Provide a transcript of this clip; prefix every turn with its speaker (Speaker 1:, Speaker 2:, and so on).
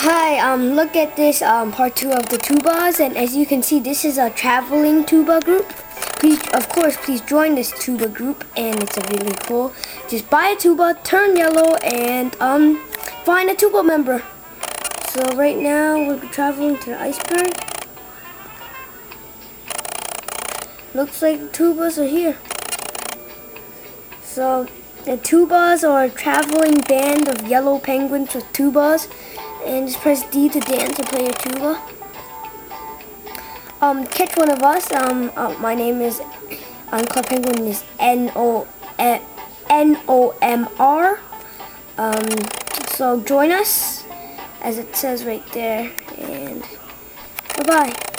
Speaker 1: Hi, um, look at this um, part two of the tubas, and as you can see, this is a traveling tuba group. Please, of course, please join this tuba group, and it's a really cool. Just buy a tuba, turn yellow, and um, find a tuba member. So right now we're traveling to the iceberg. Looks like the tubas are here. So the tubas are a traveling band of yellow penguins with tubas. And just press D to dance and play your tuba. Um, catch one of us. Um, uh, my name is um, Club Penguin is N O N O M R. Um, so join us, as it says right there. And bye bye.